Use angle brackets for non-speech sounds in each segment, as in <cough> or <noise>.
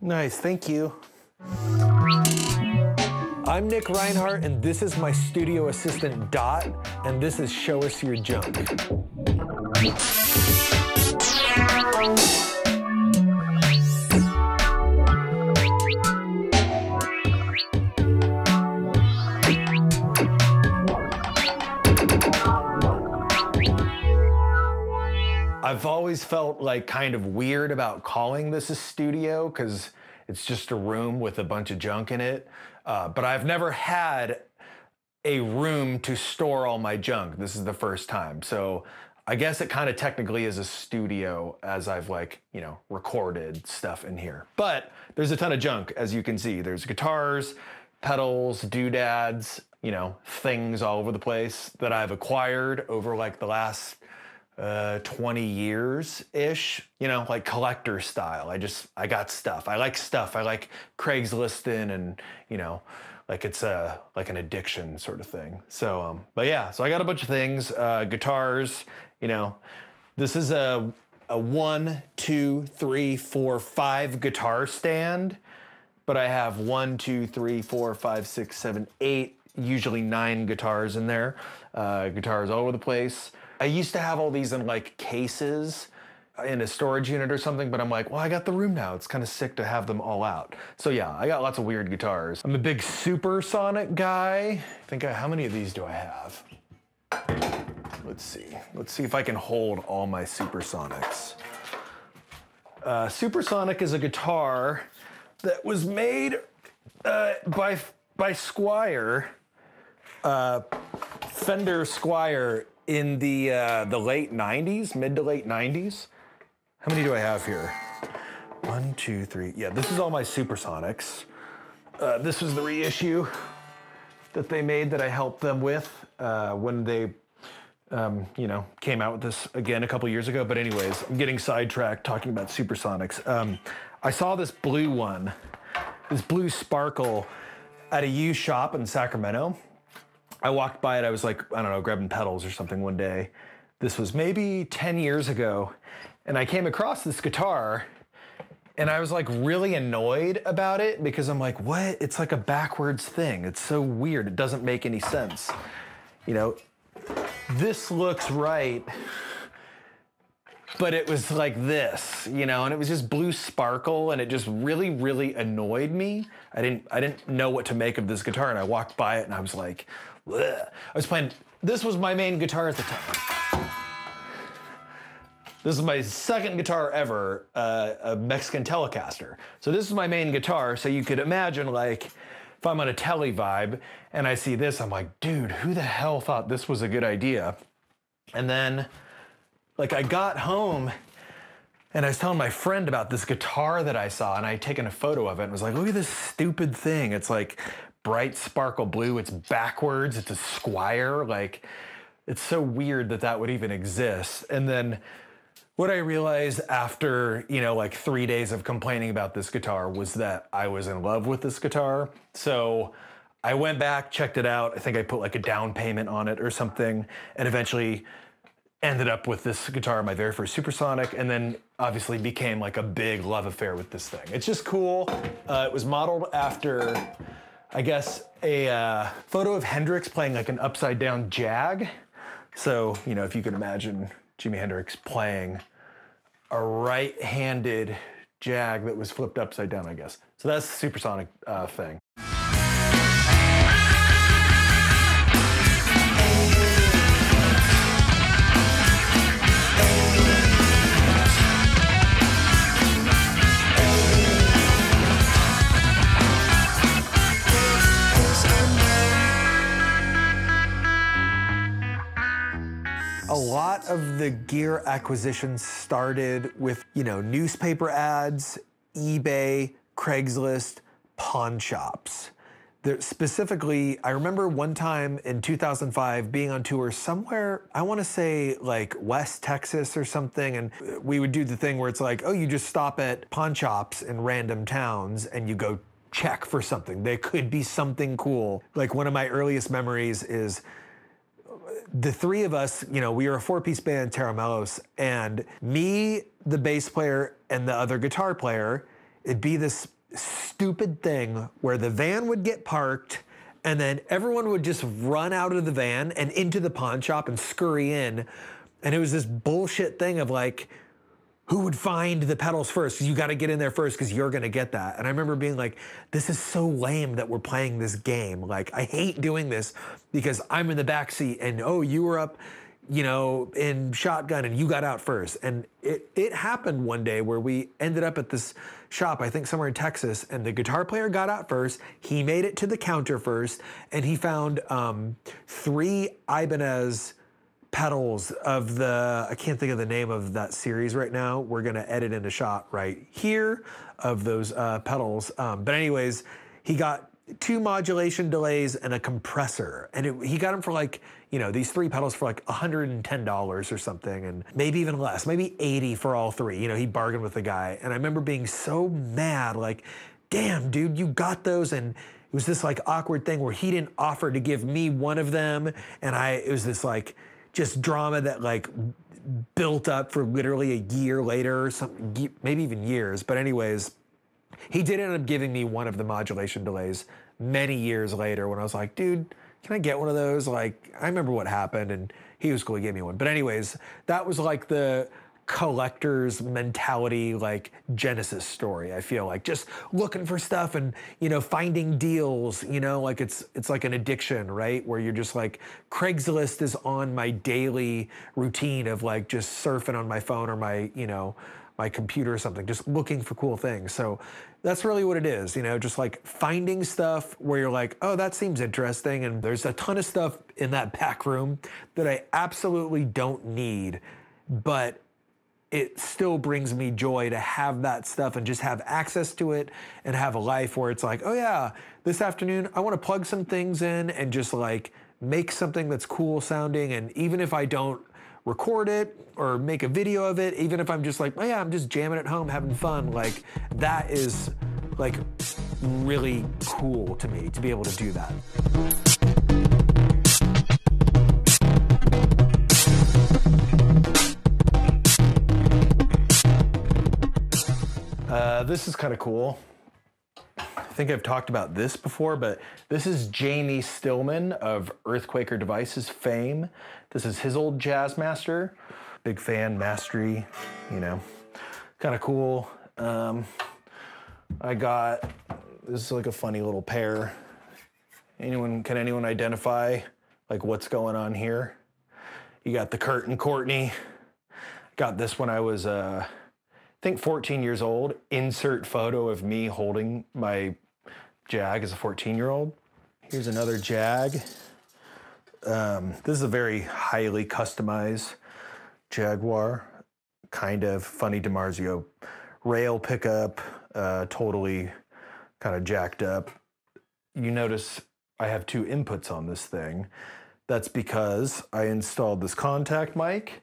Nice, thank you. I'm Nick Reinhart, and this is my studio assistant, Dot, and this is Show Us Your Junk. Always felt like kind of weird about calling this a studio because it's just a room with a bunch of junk in it. Uh, but I've never had a room to store all my junk. This is the first time. So I guess it kind of technically is a studio as I've like, you know, recorded stuff in here. But there's a ton of junk, as you can see. There's guitars, pedals, doodads, you know, things all over the place that I've acquired over like the last uh, 20 years ish, you know, like collector style. I just, I got stuff. I like stuff. I like Craigslisting and, you know, like it's a, like an addiction sort of thing. So, um, but yeah, so I got a bunch of things, uh, guitars, you know, this is a, a one, two, three, four, five guitar stand, but I have one, two, three, four, five, six, seven, eight, usually nine guitars in there, uh, guitars all over the place. I used to have all these in like cases in a storage unit or something, but I'm like, well, I got the room now. It's kind of sick to have them all out. So yeah, I got lots of weird guitars. I'm a big supersonic guy. I think how many of these do I have? Let's see. Let's see if I can hold all my supersonics. Uh, supersonic is a guitar that was made uh, by by Squier, uh, Fender Squier in the uh, the late 90s, mid to late 90s. How many do I have here? One, two, three. Yeah, this is all my supersonics. Uh, this was the reissue that they made that I helped them with uh, when they, um, you know, came out with this again a couple years ago. But anyways, I'm getting sidetracked talking about supersonics. Um, I saw this blue one, this blue sparkle at a used shop in Sacramento. I walked by it. I was like, I don't know, grabbing pedals or something one day. This was maybe 10 years ago. And I came across this guitar and I was like really annoyed about it because I'm like, what? It's like a backwards thing. It's so weird. It doesn't make any sense. You know, this looks right, but it was like this, you know, and it was just blue sparkle and it just really, really annoyed me. I didn't I didn't know what to make of this guitar and I walked by it and I was like, I was playing, this was my main guitar at the time. This is my second guitar ever, uh, a Mexican Telecaster. So this is my main guitar, so you could imagine like, if I'm on a tele vibe and I see this, I'm like, dude, who the hell thought this was a good idea? And then, like, I got home and I was telling my friend about this guitar that I saw, and I had taken a photo of it and was like, look at this stupid thing. It's like bright sparkle blue. It's backwards. It's a Squier. Like, it's so weird that that would even exist. And then what I realized after, you know, like three days of complaining about this guitar was that I was in love with this guitar. So I went back, checked it out. I think I put like a down payment on it or something, and eventually ended up with this guitar, my very first Supersonic, and then obviously became like a big love affair with this thing. It's just cool. Uh, it was modeled after I guess, a uh, photo of Hendrix playing like an upside down jag. So, you know, if you could imagine Jimi Hendrix playing a right handed jag that was flipped upside down, I guess. So that's the supersonic uh, thing. A lot of the gear acquisition started with, you know, newspaper ads, eBay, Craigslist, pawn shops. There, specifically, I remember one time in 2005 being on tour somewhere, I want to say like West Texas or something, and we would do the thing where it's like, oh, you just stop at pawn shops in random towns and you go check for something. There could be something cool. Like one of my earliest memories is the three of us, you know, we were a four piece band, Tera Melos, and me, the bass player and the other guitar player, it'd be this stupid thing where the van would get parked and then everyone would just run out of the van and into the pawn shop and scurry in. And it was this bullshit thing of like, who would find the pedals first? You got to get in there first because you're going to get that. And I remember being like, this is so lame that we're playing this game. Like, I hate doing this because I'm in the back seat and oh, you were up you know, in shotgun and you got out first. And it, it happened one day where we ended up at this shop, I think somewhere in Texas, and the guitar player got out first. He made it to the counter first, and he found um, three Ibanez pedals of the, I can't think of the name of that series right now. We're gonna edit in a shot right here of those uh, pedals. Um, but anyways, he got two modulation delays and a compressor. And it, he got them for like, you know, these three pedals for like $110 or something, and maybe even less, maybe 80 for all three. You know, he bargained with the guy. And I remember being so mad, like, damn, dude, you got those. And it was this like awkward thing where he didn't offer to give me one of them. And I, it was this like, just drama that like built up for literally a year later, or something, maybe even years. But anyways, he did end up giving me one of the modulation delays many years later when I was like, dude, can I get one of those? Like, I remember what happened, and he was cool. He gave me one. But anyways, that was like the collector's mentality like genesis story i feel like just looking for stuff and you know finding deals you know like it's it's like an addiction right where you're just like craigslist is on my daily routine of like just surfing on my phone or my you know my computer or something just looking for cool things so that's really what it is, you know, just like finding stuff where you're like, oh, that seems interesting. And there's a ton of stuff in that back room that I absolutely don't need, but it still brings me joy to have that stuff and just have access to it and have a life where it's like, oh yeah, this afternoon I want to plug some things in and just like make something that's cool sounding. And even if I don't record it or make a video of it, even if I'm just like, oh yeah, I'm just jamming at home, having fun. Like that is like really cool to me to be able to do that. Uh, this is kind of cool. I think I've talked about this before, but this is Jamie Stillman of Earthquaker Devices fame. This is his old Jazzmaster. Big fan, mastery, you know, kind of cool. Um, I got, this is like a funny little pair. Anyone, can anyone identify like what's going on here? You got the Kurt and Courtney. Got this when I was, uh, think 14 years old. Insert photo of me holding my Jag as a 14 year old. Here's another Jag. Um, this is a very highly customized Jaguar, kind of funny DiMarzio rail pickup, uh, totally kind of jacked up. You notice I have two inputs on this thing. That's because I installed this contact mic,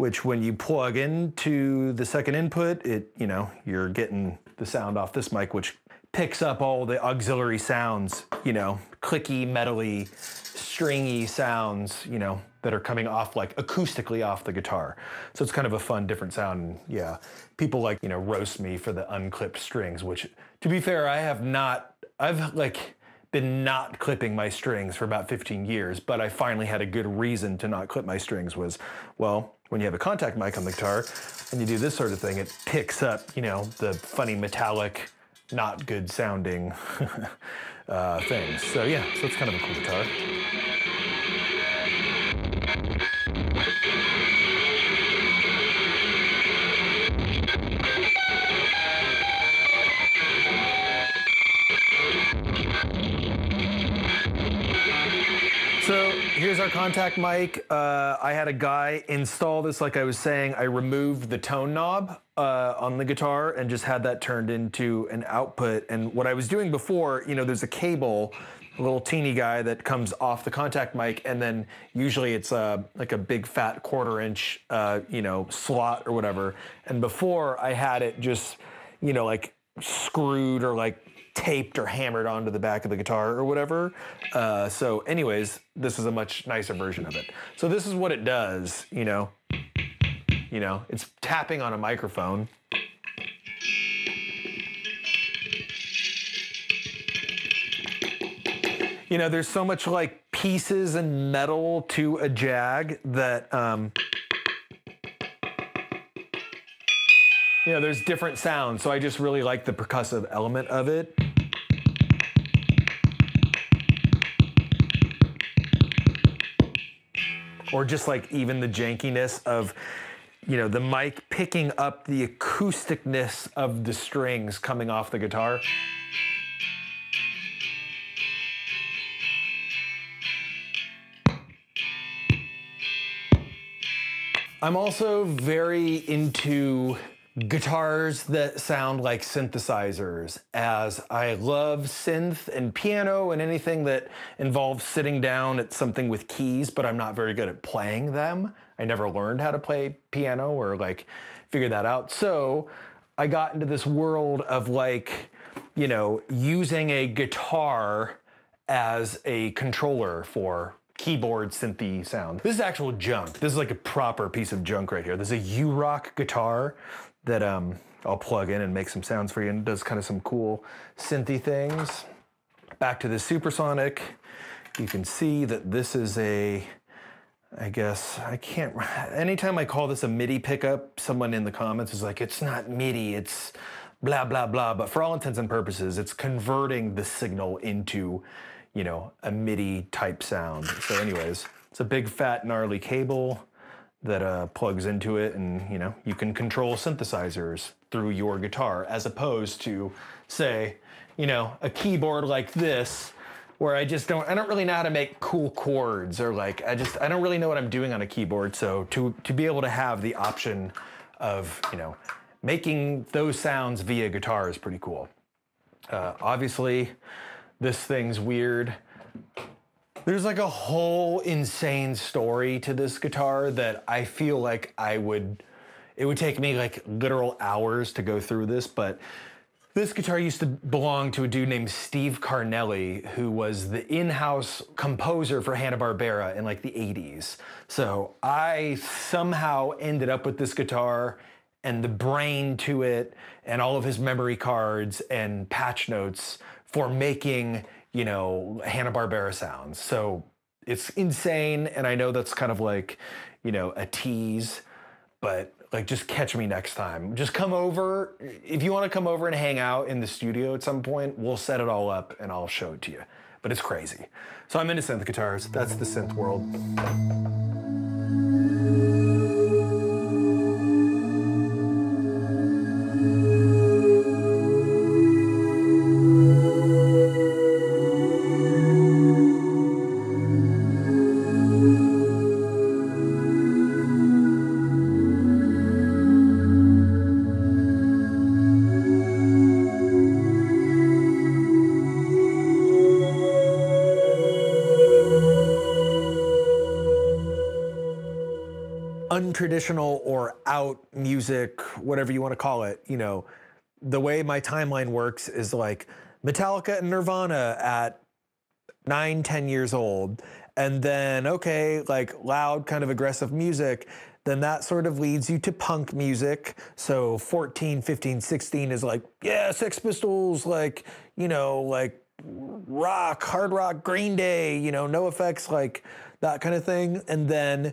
which when you plug into the second input, it, you know, you're getting the sound off this mic, which picks up all the auxiliary sounds, you know, clicky, metally, stringy sounds, you know, that are coming off like acoustically off the guitar. So it's kind of a fun, different sound. And yeah, people like, you know, roast me for the unclipped strings, which to be fair, I have not, I've like been not clipping my strings for about 15 years, but I finally had a good reason to not clip my strings was, well, when you have a contact mic on the guitar and you do this sort of thing, it picks up, you know, the funny metallic, not good sounding <laughs> uh, things. So yeah, so it's kind of a cool guitar. Here's our contact mic. Uh, I had a guy install this, like I was saying. I removed the tone knob uh, on the guitar and just had that turned into an output. And what I was doing before, you know, there's a cable, a little teeny guy that comes off the contact mic, and then usually it's a like a big fat quarter inch, uh, you know, slot or whatever. And before I had it just, you know, like screwed or like taped or hammered onto the back of the guitar or whatever. Uh, so, anyways, this is a much nicer version of it. So this is what it does, you know. you know, it's tapping on a microphone. You know, there's so much like pieces and metal to a jag that, um, you know, there's different sounds. So I just really like the percussive element of it. Or just like even the jankiness of, you know, the mic picking up the acousticness of the strings coming off the guitar. I'm also very into guitars that sound like synthesizers, as I love synth and piano and anything that involves sitting down at something with keys, but I'm not very good at playing them. I never learned how to play piano or like figure that out. So I got into this world of like, you know, using a guitar as a controller for keyboard synthy sound. This is actual junk. This is like a proper piece of junk right here. This is a U-Rock guitar that um, I'll plug in and make some sounds for you and does kind of some cool synthy things. Back to the Supersonic. You can see that this is a, I guess, I can't, anytime I call this a MIDI pickup, someone in the comments is like, it's not MIDI, it's blah, blah, blah. But for all intents and purposes, it's converting the signal into you know, a MIDI type sound. So anyways, it's a big fat gnarly cable that uh, plugs into it and you know, you can control synthesizers through your guitar as opposed to say, you know, a keyboard like this where I just don't I don't really know how to make cool chords or like I just I don't really know what I'm doing on a keyboard. So to to be able to have the option of, you know, making those sounds via guitar is pretty cool. Uh, obviously, this thing's weird. There's like a whole insane story to this guitar that I feel like I would, it would take me like literal hours to go through this, but this guitar used to belong to a dude named Steve Carnelli, who was the in-house composer for Hanna-Barbera in like the 80s. So I somehow ended up with this guitar and the brain to it and all of his memory cards and patch notes for making, you know, Hanna-Barbera sounds. So it's insane. And I know that's kind of like, you know, a tease, but like just catch me next time. Just come over. If you want to come over and hang out in the studio at some point, we'll set it all up and I'll show it to you. But it's crazy. So I'm into synth guitars. That's the synth world. Untraditional or out music, whatever you want to call it, you know, the way my timeline works is like Metallica and Nirvana at nine, 10 years old. And then, okay, like loud, kind of aggressive music. Then that sort of leads you to punk music. So 14, 15, 16 is like, yeah, Sex Pistols, like, you know, like rock, hard rock, Green Day, you know, NOFX, like that kind of thing. And then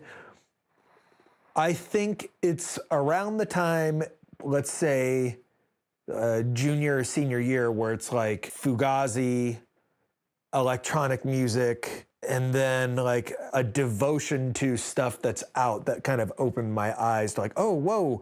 I think it's around the time, let's say, uh, junior or senior year, where it's like Fugazi, electronic music, and then like a devotion to stuff that's out that kind of opened my eyes to like, oh, whoa,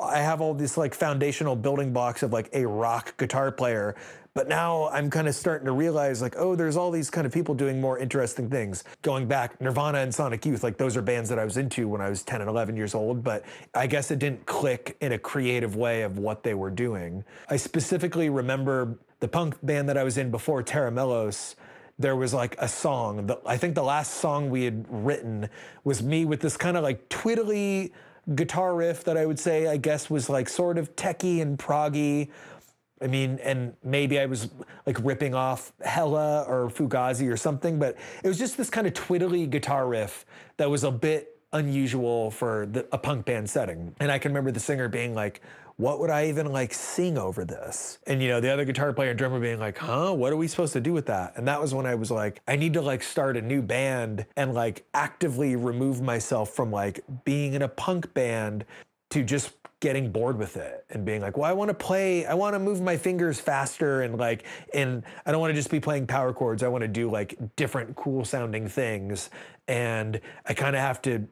I have all these like foundational building blocks of like a rock guitar player but now I'm kind of starting to realize like, oh, there's all these kind of people doing more interesting things. Going back, Nirvana and Sonic Youth, like those are bands that I was into when I was 10 and 11 years old, but I guess it didn't click in a creative way of what they were doing. I specifically remember the punk band that I was in before Tera Melos there was like a song. The, I think the last song we had written was me with this kind of like twiddly guitar riff that I would say, I guess, was like sort of techie and proggy, I mean, and maybe I was like ripping off Hella or Fugazi or something, but it was just this kind of twiddly guitar riff that was a bit unusual for the, a punk band setting. And I can remember the singer being like, what would I even like sing over this? And you know, the other guitar player and drummer being like, huh, what are we supposed to do with that? And that was when I was like, I need to like start a new band and like actively remove myself from like being in a punk band to just getting bored with it and being like, well, I want to play, I want to move my fingers faster and like, and I don't want to just be playing power chords. I want to do like different cool sounding things. And I kind of have to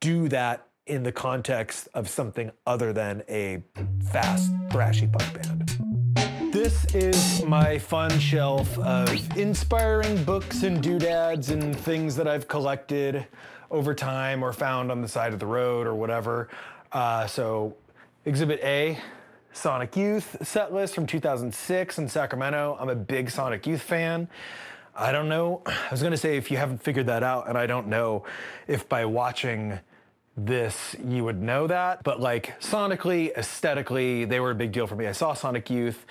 do that in the context of something other than a fast, thrashy punk band. This is my fun shelf of inspiring books and doodads and things that I've collected over time or found on the side of the road or whatever. Uh, so, Exhibit A, Sonic Youth set list from 2006 in Sacramento. I'm a big Sonic Youth fan. I don't know. I was going to say if you haven't figured that out, and I don't know if by watching this you would know that, but like sonically, aesthetically, they were a big deal for me. I saw Sonic Youth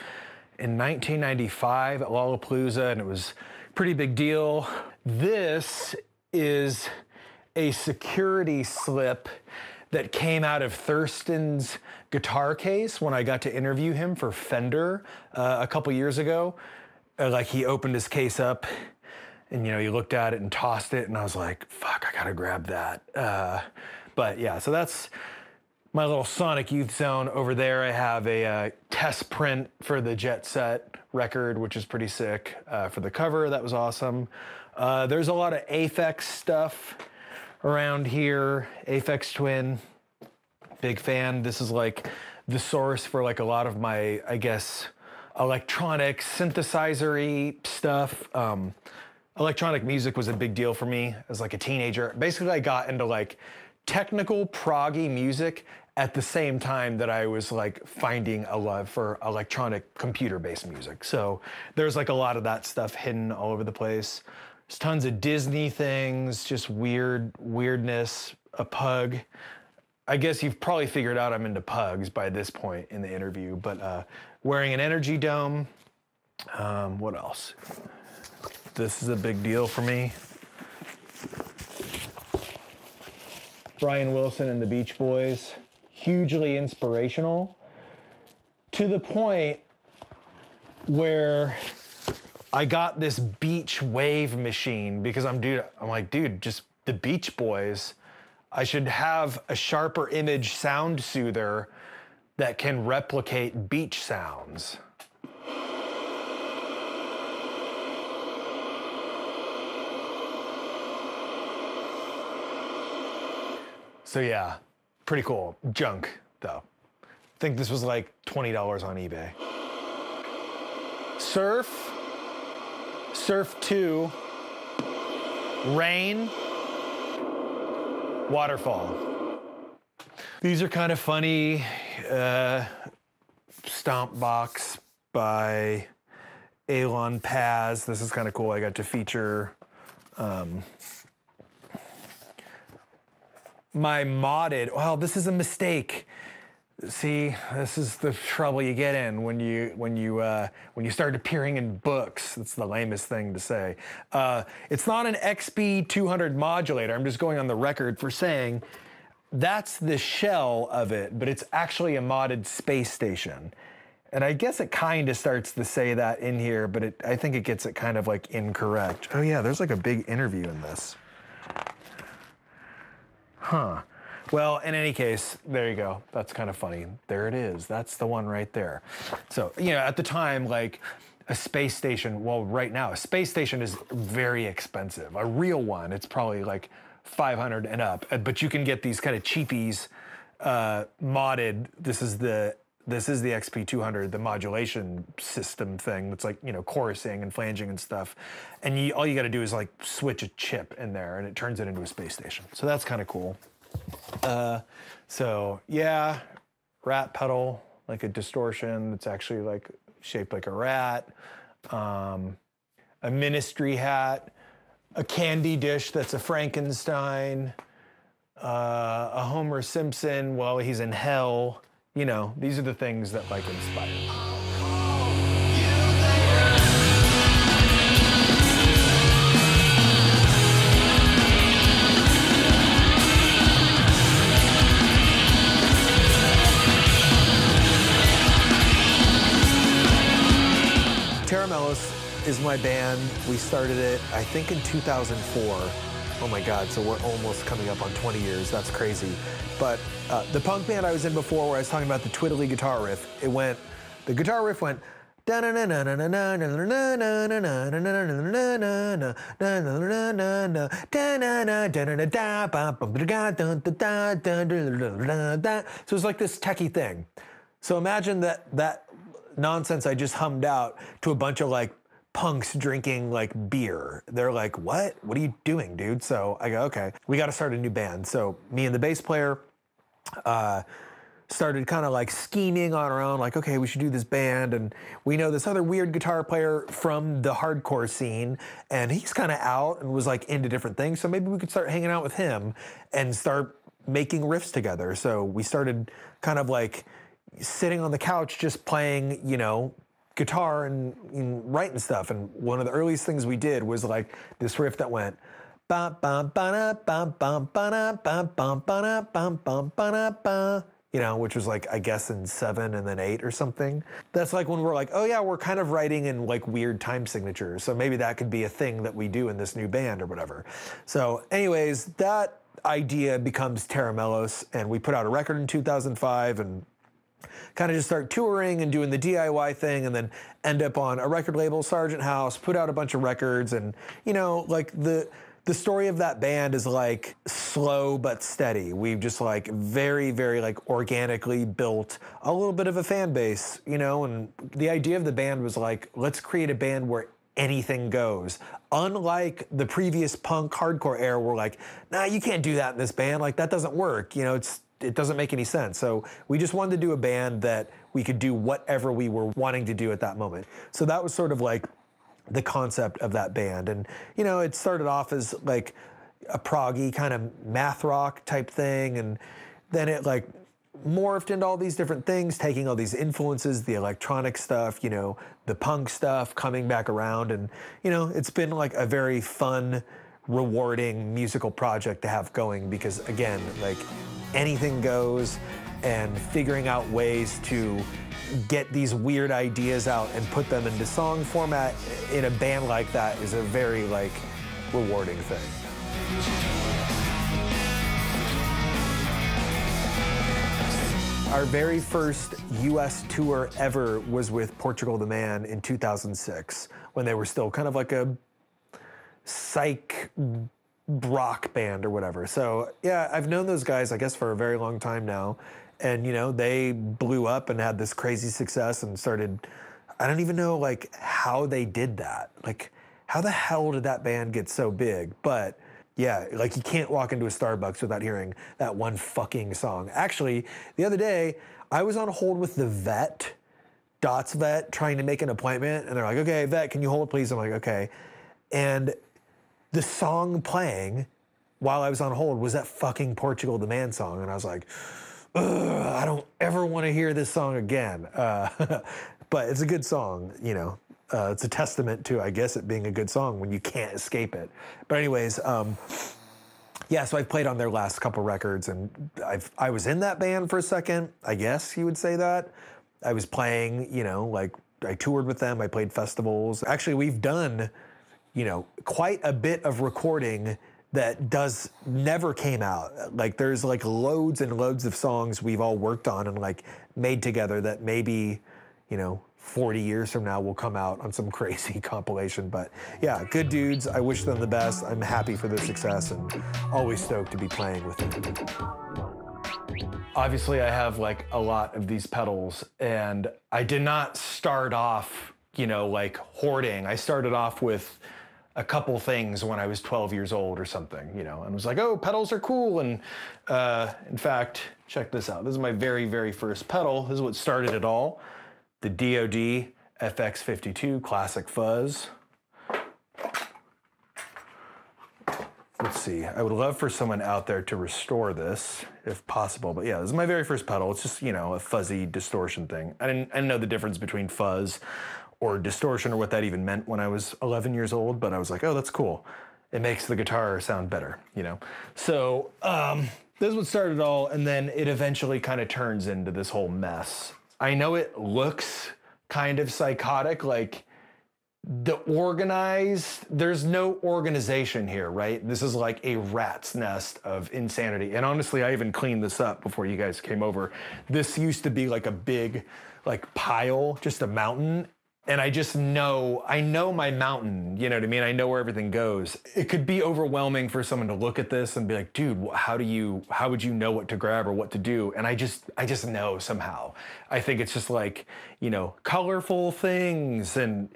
in 1995 at Lollapalooza, and it was pretty big deal. This is a security slip that came out of Thurston's guitar case when I got to interview him for Fender uh, a couple years ago. Uh, like he opened his case up and you know he looked at it and tossed it and I was like, fuck, I gotta grab that. Uh, but yeah, so that's my little Sonic Youth Zone over there. I have a uh, test print for the Jet Set record, which is pretty sick. Uh, for the cover, that was awesome. Uh, there's a lot of Aphex stuff around here. Aphex Twin, big fan. This is like the source for like a lot of my, I guess, electronic synthesizer stuff. Um, electronic music was a big deal for me as like a teenager. Basically, I got into like technical proggy music at the same time that I was like finding a love for electronic computer based music. So there's like a lot of that stuff hidden all over the place. There's tons of Disney things, just weird weirdness, a pug. I guess you've probably figured out I'm into pugs by this point in the interview, but uh, wearing an energy dome. Um, what else? This is a big deal for me. Brian Wilson and the Beach Boys, hugely inspirational to the point where I got this beach wave machine because I'm dude, I'm like, dude, just the Beach Boys. I should have a sharper image sound soother that can replicate beach sounds. So yeah, pretty cool. Junk though. I think this was like $20 on eBay. Surf, Surf 2, Rain, Waterfall. These are kind of funny. Uh, Stomp Box by Eilon Paz. This is kind of cool. I got to feature um, my modded, well, this is a mistake. See, this is the trouble you get in when you when you uh, when you start appearing in books. That's the lamest thing to say. Uh, it's not an XP 200 modulator. I'm just going on the record for saying that's the shell of it, but it's actually a modded space station. And I guess it kind of starts to say that in here, but it, I think it gets it kind of like incorrect. Oh yeah, there's like a big interview in this. Huh. Well, in any case, there you go. That's kind of funny. There it is. That's the one right there. So, you know, at the time, like a space station, well, right now, a space station is very expensive. A real one, it's probably like 500 and up. But you can get these kind of cheapies uh, modded. This is the this is the XP200, the modulation system thing that's like, you know, chorusing and flanging and stuff. And you, all you got to do is like switch a chip in there and it turns it into a space station. So that's kind of cool. Uh, so yeah, rat pedal, like a distortion that's actually like shaped like a rat. Um, a ministry hat, a candy dish that's a Frankenstein, uh, a Homer Simpson while he's in hell you know, these are the things that like inspire me. My band. We started it, I think, in 2004. Oh my God, so we're almost coming up on 20 years. That's crazy. But uh, the punk band I was in before, where I was talking about the twiddly guitar riff, it went, the guitar riff went, so it's like this techie thing. So imagine that that nonsense I just hummed out to a bunch of like punks drinking like beer. They're like, "What? What are you doing, dude?" So I go, "Okay, we got to start a new band." So me and the bass player uh, started kind of like scheming on our own, like, okay, we should do this band. And we know this other weird guitar player from the hardcore scene, and he's kind of out and was like into different things. So maybe we could start hanging out with him and start making riffs together. So we started kind of like sitting on the couch just playing, you know, guitar and, and writing stuff. And one of the earliest things we did was like this riff that went. Bum, bum, ba, bum, bum, ba, bum, bum, ba, bum, bum, ba, ba you know, which was like, I guess in seven and then eight or something. That's like when we're like, oh yeah, we're kind of writing in like weird time signatures. So maybe that could be a thing that we do in this new band or whatever. So, anyways, that idea becomes Tera Melos, and we put out a record in 2005 and kind of just start touring and doing the DIY thing and then end up on a record label, Sargent House, put out a bunch of records and you know, like the the story of that band is like slow but steady. We've just like very, very like organically built a little bit of a fan base, you know, and the idea of the band was like, let's create a band where anything goes. Unlike the previous punk hardcore era where like, nah, you can't do that in this band. Like that doesn't work. You know, it's it doesn't make any sense. So we just wanted to do a band that we could do whatever we were wanting to do at that moment. So that was sort of like the concept of that band. And, you know, it started off as like a proggy kind of math rock type thing. And then it like morphed into all these different things, taking all these influences, the electronic stuff, you know, the punk stuff coming back around. And, you know, it's been like a very fun, rewarding musical project to have going because, again, like anything goes and figuring out ways to get these weird ideas out and put them into song format in a band like that is a very like rewarding thing. Our very first US tour ever was with Portugal the Man in 2006 when they were still kind of like a psych rock band or whatever. So, yeah, I've known those guys I guess for a very long time now. And you know they blew up and had this crazy success and started i don't even know like how they did that. Like how the hell did that band get so big? But yeah like you can't walk into a starbucks without hearing that one fucking song. Actually the other day i was on hold with the vet dots vet trying to make an appointment. And they're like okay vet can you hold please? I'm like okay. And the song playing while i was on hold was that fucking portugal the man song and i was like I don't ever want to hear this song again. Uh, <laughs> but it's a good song, you know. Uh, it's a testament to, I guess, it being a good song when you can't escape it. But anyways, um, yeah. So I've played on their last couple records, and I've I was in that band for a second. I guess you would say that. I was playing, you know, like I toured with them. I played festivals. Actually, we've done, you know, quite a bit of recording that does never came out. Like there's like loads and loads of songs we've all worked on and like made together that maybe, you know, 40 years from now will come out on some <laughs> crazy compilation. But yeah, good dudes. I wish them the best. I'm happy for their success and always stoked to be playing with them. Obviously, I have like a lot of these pedals, and I did not start off, you know, like hoarding. I started off with a couple things when I was 12 years old or something, you know, and was like, oh, pedals are cool. And uh, in fact, check this out. This is my very, very first pedal. This is what started it all. The DoD FX52 Classic Fuzz. Let's see, I would love for someone out there to restore this if possible. But yeah, this is my very first pedal. It's just, you know, a fuzzy distortion thing. I didn't, I didn't know the difference between fuzz or distortion or what that even meant when I was 11 years old, but I was like, oh, that's cool. It makes the guitar sound better, you know? So um, this is what started it all, and then it eventually kind of turns into this whole mess. I know it looks kind of psychotic, like the organized there's no organization here right this is like a rat's nest of insanity and honestly i even cleaned this up before you guys came over this used to be like a big like pile just a mountain and i just know i know my mountain you know what i mean? I know where everything goes. It could be overwhelming for someone to look at this and be like dude how do you how would you know what to grab or what to do? And i just i just know somehow. I think it's just like you know colorful things. And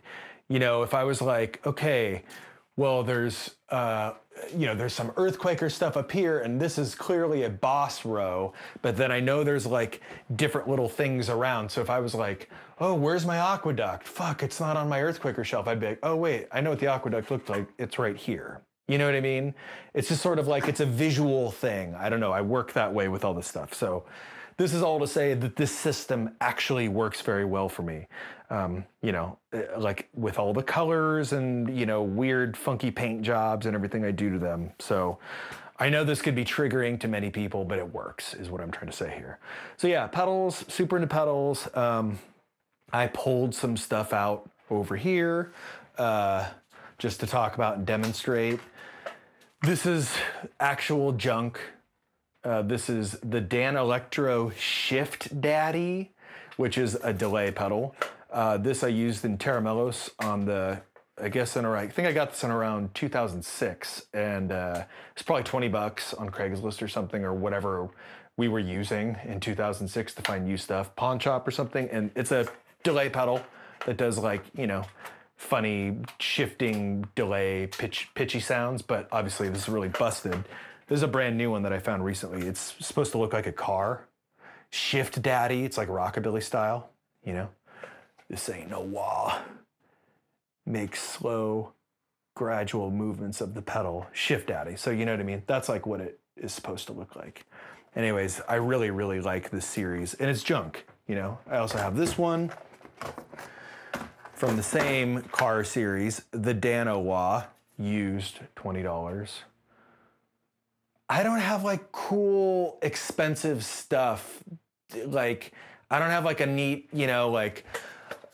you know, if I was like, okay, well, there's, uh, you know, there's some earthquaker stuff up here, and this is clearly a boss row, but then I know there's like different little things around. So if I was like, oh, where's my aqueduct? Fuck, it's not on my earthquaker shelf. I'd be like, oh, wait, I know what the aqueduct looked like. It's right here. You know what I mean? It's just sort of like it's a visual thing. I don't know. I work that way with all this stuff. So this is all to say that this system actually works very well for me. Um, you know, eh, like with all the colors and, you know, weird, funky paint jobs and everything I do to them. So I know this could be triggering to many people, but it works, is what I'm trying to say here. So yeah, pedals, super into pedals. Um, I pulled some stuff out over here uh, just to talk about and demonstrate. This is actual junk uh, this is the Danelectro Shift Daddy, which is a delay pedal. Uh, this I used in Tera Melos on the, I guess in I think I got this in around 2006, and uh, it's probably 20 bucks on Craigslist or something or whatever we were using in 2006 to find new stuff, pawn shop or something, and it's a delay pedal that does like you know funny shifting delay pitch pitchy sounds, but obviously this is really busted. This is a brand new one that I found recently. It's supposed to look like a car. Shift Daddy, it's like rockabilly style, you know? This ain't no wah. Make slow, gradual movements of the pedal. Shift Daddy. So you know what I mean? That's like what it is supposed to look like. Anyways, I really, really like this series. And it's junk, you know? I also have this one from the same car series, the Dano used $20. I don't have like cool, expensive stuff. Like, I don't have like a neat, you know, like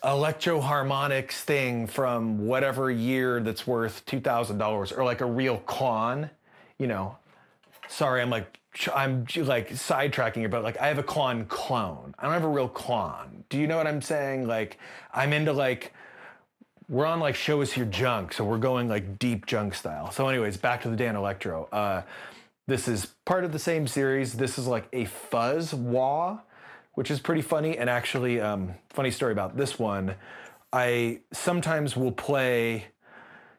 Electro-Harmonix thing from whatever year that's worth $2,000 or like a real Klon, you know. Sorry, I'm like, I'm like sidetracking here, but like I have a Klon clone. I don't have a real Klon. Do you know what I'm saying? Like, I'm into like, we're on like show us your junk, so we're going like deep junk style. So, anyways, back to the Danelectro. Uh, this is part of the same series. This is like a fuzz wah, which is pretty funny. And actually, um, funny story about this one. I sometimes will play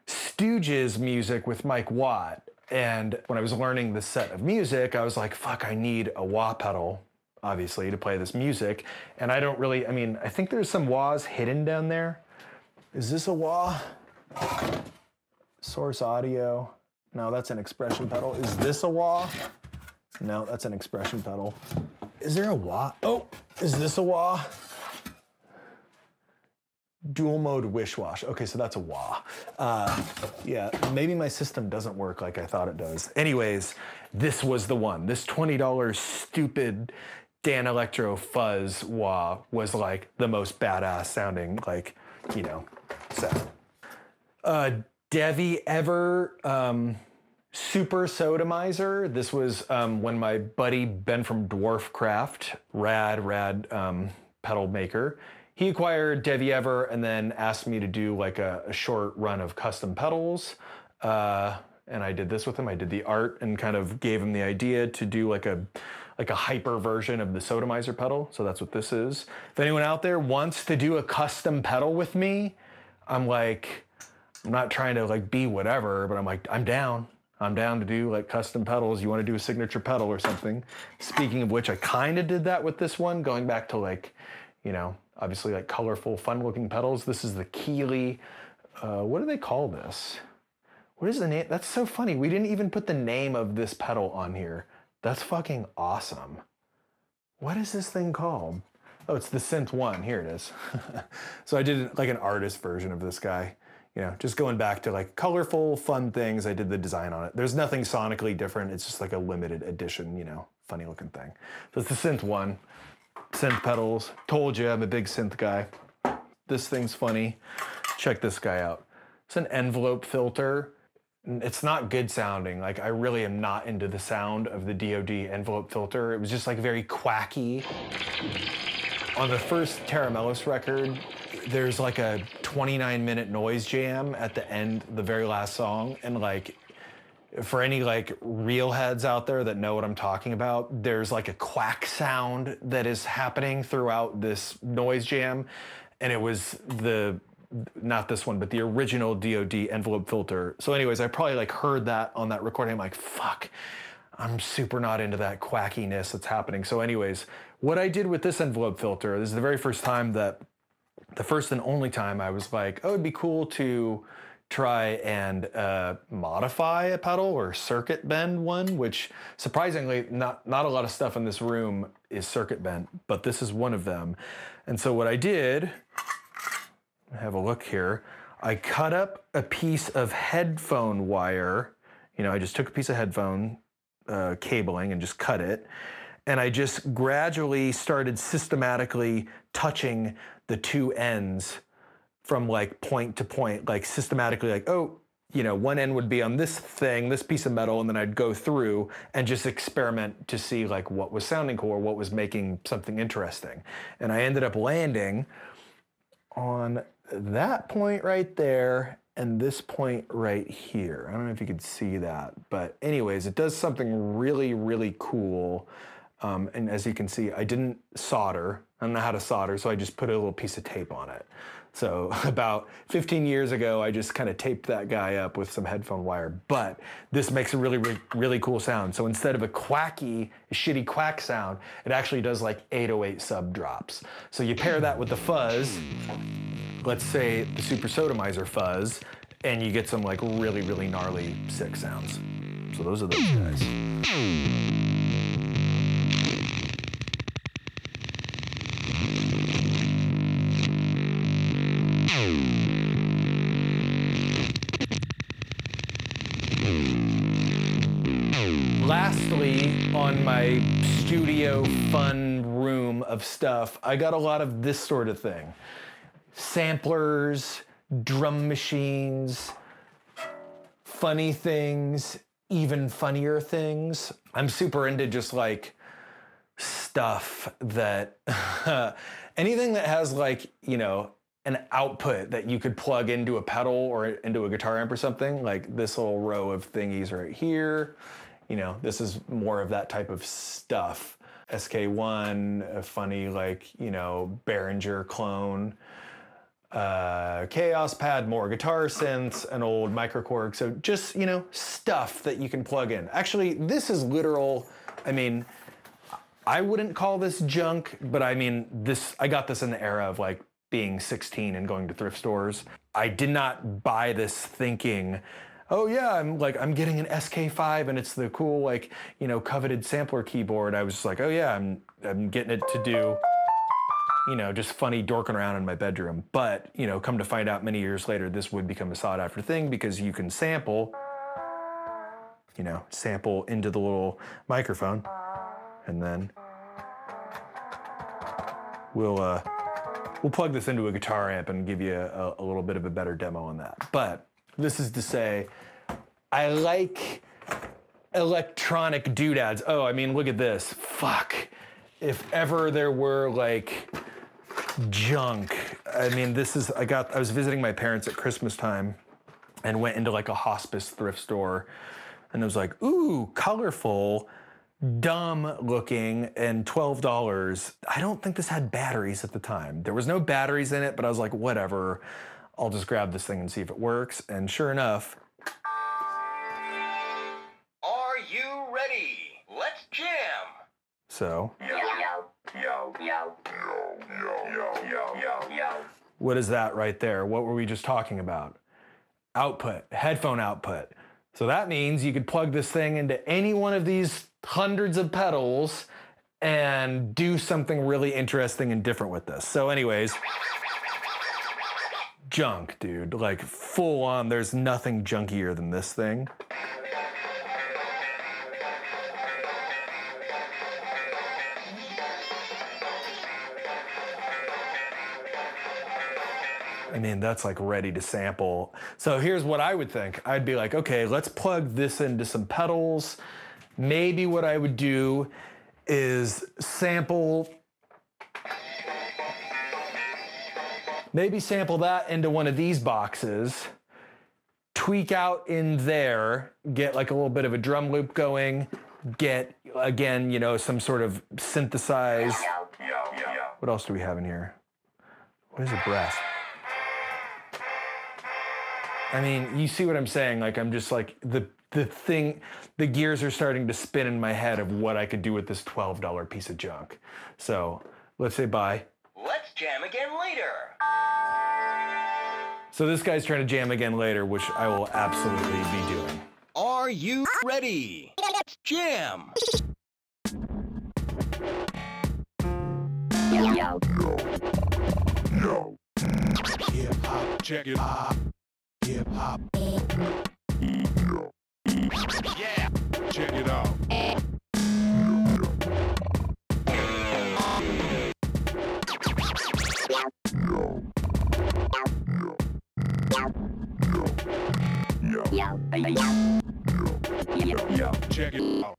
Stooges music with Mike Watt. And when I was learning this set of music, I was like, fuck, I need a wah pedal, obviously, to play this music. And I don't really, I mean, I think there's some wahs hidden down there. Is this a wah? Source audio. No, that's an expression pedal. Is this a wah? No, that's an expression pedal. Is there a wah? Oh, is this a wah? Dual mode wish wash. Okay, so that's a wah. Uh, yeah, maybe my system doesn't work like I thought it does. Anyways, this was the one. This $20 stupid Danelectro fuzz wah was like the most badass sounding, like, you know, set. Uh, Devi Ever um, Super Sodomizer. This was um, when my buddy Ben from Dwarfcraft, rad, rad um, pedal maker, he acquired Devi Ever and then asked me to do like a, a short run of custom pedals. Uh, and I did this with him. I did the art and kind of gave him the idea to do like a like a hyper version of the Sodomizer pedal. So that's what this is. If anyone out there wants to do a custom pedal with me, I'm like, I'm not trying to like be whatever, but I'm like, I'm down. I'm down to do like custom pedals. You want to do a signature pedal or something. Speaking of which, I kind of did that with this one, going back to like, you know, obviously like colorful, fun looking pedals. This is the Keeley, uh, what do they call this? What is the name? That's so funny. We didn't even put the name of this pedal on here. That's fucking awesome. What is this thing called? Oh, it's the Synth One. Here it is. <laughs> so I did like an artist version of this guy you know, just going back to like colorful, fun things. I did the design on it. There's nothing sonically different. It's just like a limited edition, you know, funny looking thing. So it's the synth one, synth pedals. Told you I'm a big synth guy. This thing's funny. check this guy out. It's an envelope filter. It's not good sounding. Like I really am not into the sound of the DoD envelope filter. It was just like very quacky. On the first Tera Melos record, there's like a 29 minute noise jam at the end, the very last song, and like for any like real heads out there that know what I'm talking about, there's like a quack sound that is happening throughout this noise jam. And it was the not this one, but the original DoD envelope filter. So, anyways, I probably like heard that on that recording. I'm like, fuck, I'm super not into that quackiness that's happening. So, anyways, what I did with this envelope filter, this is the very first time that the first and only time I was like, oh, it'd be cool to try and uh, modify a pedal or circuit bend one, which surprisingly, not, not a lot of stuff in this room is circuit bent, but this is one of them. And so what I did, have a look here, I cut up a piece of headphone wire. You know, I just took a piece of headphone uh, cabling and just cut it. And I just gradually started systematically touching the two ends from like point to point, like systematically, like, oh, you know, one end would be on this thing, this piece of metal, and then I'd go through and just experiment to see like what was sounding cool or what was making something interesting. And I ended up landing on that point right there and this point right here. I don't know if you could see that, but anyways, it does something really, really cool. Um, and as you can see, I didn't solder. I don't know how to solder, so I just put a little piece of tape on it. So <laughs> about 15 years ago, I just kind of taped that guy up with some headphone wire. But this makes a really, really, really cool sound. So instead of a quacky, shitty quack sound, it actually does like 808 sub drops. So you pair that with the fuzz, let's say the Super Sodomizer fuzz, and you get some like really, really gnarly sick sounds. So those are those guys. Lastly, on my studio fun room of stuff, I got a lot of this sort of thing samplers, drum machines, funny things, even funnier things. I'm super into just like stuff that <laughs> anything that has like, you know, an output that you could plug into a pedal or into a guitar amp or something, like this little row of thingies right here. You know, this is more of that type of stuff. SK1, a funny like, you know, Behringer clone, uh, Kaoss Pad, more guitar synths, an old microKORG. So just, you know, stuff that you can plug in. Actually, this is literal, I mean, I wouldn't call this junk, but I mean, this, I got this in the era of like being 16 and going to thrift stores. I did not buy this thinking, oh yeah, I'm like I'm getting an SK5 and it's the cool like you know coveted sampler keyboard. I was just like, oh yeah, I'm I'm getting it to do you know just funny dorking around in my bedroom. But you know, come to find out many years later, this would become a sought after thing because you can sample, you know, sample into the little microphone, and then we'll. uh We'll plug this into a guitar amp and give you a, a little bit of a better demo on that. But this is to say, I like electronic doodads. Oh, I mean, look at this. Fuck. If ever there were like junk, I mean, this is, I got, I was visiting my parents at Christmas time and went into like a hospice thrift store and it was like, ooh, colorful, dumb looking, and $12. I don't think this had batteries at the time. There was no batteries in it, but I was like, whatever. I'll just grab this thing and see if it works. And sure enough, are you ready? Let's jam. So, what is that right there? What were we just talking about? Output, headphone output. So that means you could plug this thing into any one of these hundreds of pedals and do something really interesting and different with this. So, anyways junk, dude. Like full on, there's nothing junkier than this thing. I mean, that's like ready to sample. So here's what I would think. I'd be like, okay, let's plug this into some pedals. Maybe what I would do is sample maybe sample that into one of these boxes, tweak out in there, get like a little bit of a drum loop going, get again, you know, some sort of synthesized. What else do we have in here? What is a breath? I mean, you see what I'm saying? Like I'm just like the the thing the gears are starting to spin in my head of what I could do with this $12 piece of junk. So, let's say bye. Let's jam again later. So this guy's trying to jam again later, which I will absolutely be doing. Are you ready? Jam. Hip hop, check it out. Hip hop. Yeah. Check it out. Check it out.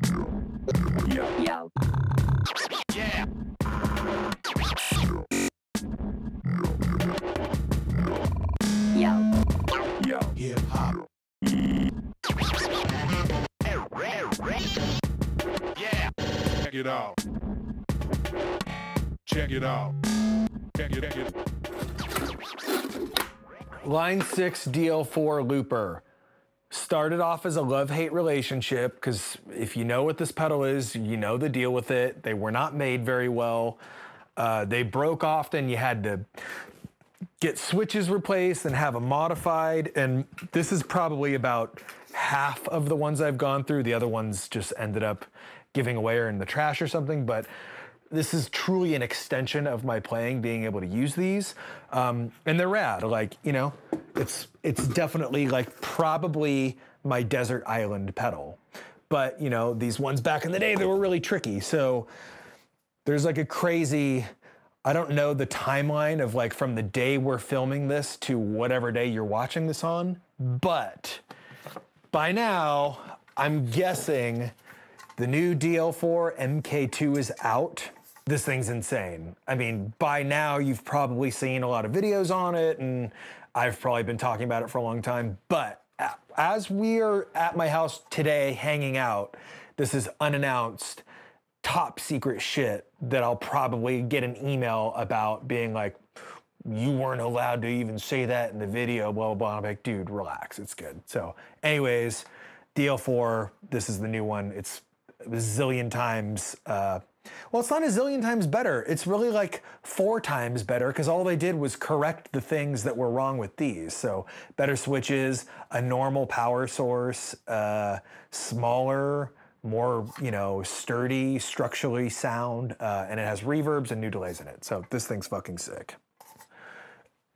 Yeah. Hip hop. Yeah. Check it out. Check it out. Check it, check it. Line 6 DL4 looper. Started off as a love hate relationship because if you know what this pedal is, you know the deal with it. They were not made very well. Uh, they broke often. You had to get switches replaced and have them modified. And this is probably about half of the ones I've gone through. The other ones just ended up giving away or in the trash or something. But this is truly an extension of my playing, being able to use these, um, and they're rad. Like you know, it's it's definitely like probably my desert island pedal, but you know these ones back in the day they were really tricky. So there's like a crazy. I don't know the timeline of like from the day we're filming this to whatever day you're watching this on, but by now I'm guessing the new DL4 MK2 is out. This thing's insane. I mean, by now you've probably seen a lot of videos on it, and I've probably been talking about it for a long time. But as we are at my house today hanging out, this is unannounced, top secret shit that I'll probably get an email about being like, you weren't allowed to even say that in the video, blah, blah, blah. I'm like, dude, relax, it's good. So, anyways, DL4, this is the new one. It's a zillion times, uh, well, it's not a zillion times better. It's really like four times better because all they did was correct the things that were wrong with these. So, better switches, a normal power source, uh, smaller, more, you know, sturdy, structurally sound, uh, and it has reverbs and new delays in it. So, this thing's fucking sick.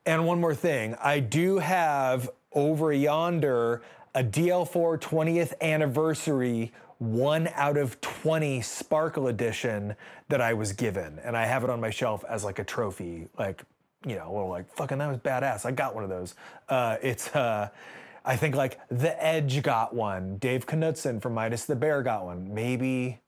And one more thing, I do have over yonder a DL4 20th anniversary one out of 20 Sparkle edition that I was given. And I have it on my shelf as like a trophy, like, you know, well, like, fucking, that was badass. I got one of those. Uh, it's, uh, I think like The Edge got one. Dave Knudson from Minus the Bear got one. Maybe,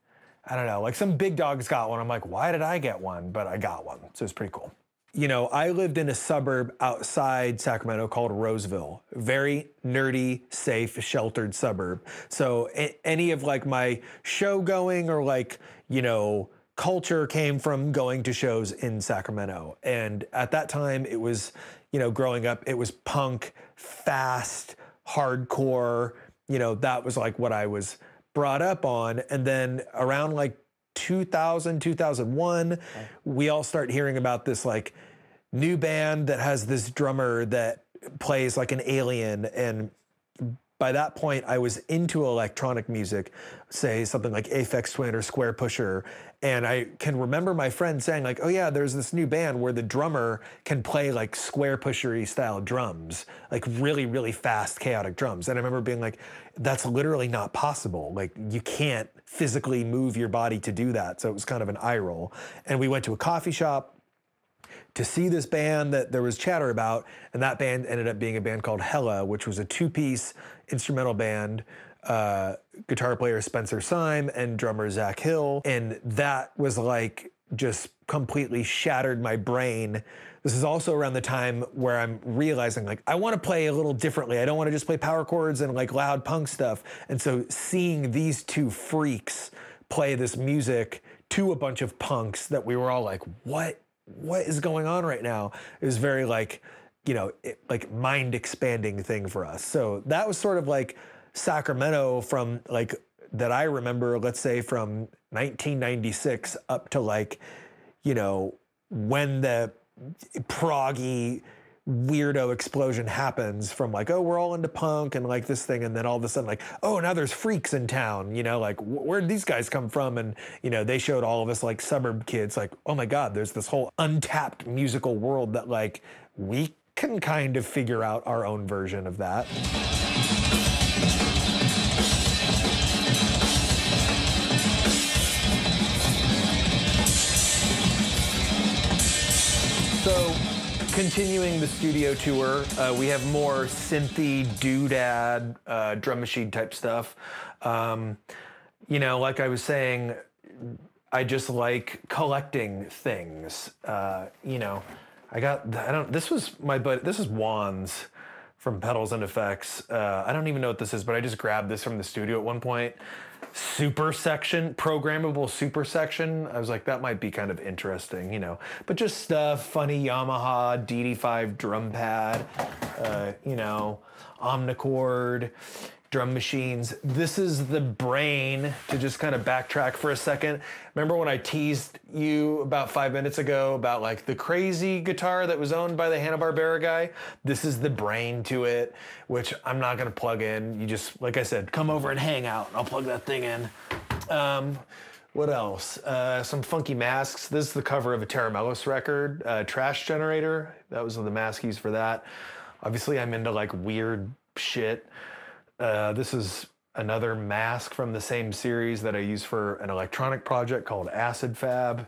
I don't know, like some big dogs got one. I'm like, why did I get one? But I got one. So it's pretty cool you know, I lived in a suburb outside Sacramento called Roseville. Very nerdy, safe, sheltered suburb. So a- any of like my show going or like, you know, culture came from going to shows in Sacramento. And at that time it was, you know, growing up, it was punk, fast, hardcore, you know, that was like what I was brought up on. And then around like 2000, 2001, we all start hearing about this like new band that has this drummer that plays like an alien. And by that point, I was into electronic music, say something like Aphex Twin or Squarepusher. And I can remember my friend saying, like, oh yeah, there's this new band where the drummer can play like Square Pushery style drums, like really, really fast, chaotic drums. And I remember being like, that's literally not possible. Like, you can't physically move your body to do that. So it was kind of an eye roll. And we went to a coffee shop to see this band that there was chatter about, and that band ended up being a band called Hella, which was a two-piece instrumental band. Uh, guitar player Spencer Seim and drummer Zach Hill, and that was like just completely shattered my brain. This is also around the time where I'm realizing like I want to play a little differently. I don't want to just play power chords and like loud punk stuff. And so seeing these two freaks play this music to a bunch of punks that we were all like, what what is going on right now? Was very like, you know, it, like mind expanding thing for us. So that was sort of like Sacramento from like that I remember, let's say from 1996 up to like, you know, when the proggy weirdo explosion happens from like oh we're all into punk and like this thing and then all of a sudden like oh now there's freaks in town you know like wh- where did these guys come from? And you know they showed all of us like suburb kids like oh my god there's this whole untapped musical world that like we can kind of figure out our own version of that. So, continuing the studio tour, uh, we have more synthy, doodad, uh, drum machine type stuff. Um, you know, like I was saying, I just like collecting things. Uh, you know, I got I don't. This was my but this is Juan's from Pedals and Effects. Uh, I don't even know what this is, but I just grabbed this from the studio at one point. Super section, programmable super section. I was like, that might be kind of interesting, you know. But just stuff, funny Yamaha DD5 drum pad, uh, you know, Omnichord drum machines. This is the brain to just kind of backtrack for a second. Remember when I teased you about five minutes ago about like the crazy guitar that was owned by the Hanna-Barbera guy? This is the brain to it, which I'm not gonna plug in. You just, like I said, come over and hang out. I'll plug that thing in. Um, what else? Uh, some funky masks. This is the cover of a Tera Melos record, uh, Trash Generator. That was the mask used for that. Obviously, I'm into like weird shit. Uh, this is another mask from the same series that I use for an electronic project called Acid Fab.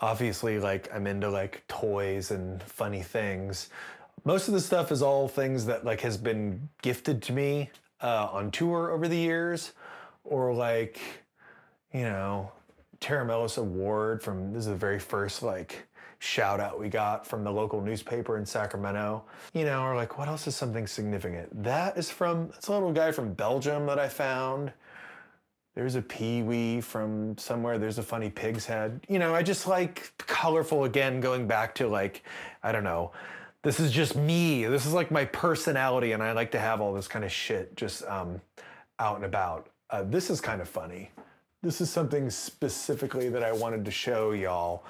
Obviously, like I'm into like toys and funny things. Most of the stuff is all things that like has been gifted to me uh, on tour over the years, or like, you know, Tera Melos Award from this is the very first like shout out we got from the local newspaper in Sacramento. You know, or like, what else is something significant? That is from, it's a little guy from Belgium that I found. There's a peewee from somewhere. There's a funny pig's head. You know, I just like colorful again, going back to like, I don't know. This is just me. This is like my personality, and I like to have all this kind of shit just um, out and about. Uh, this is kind of funny. This is something specifically that I wanted to show y'all.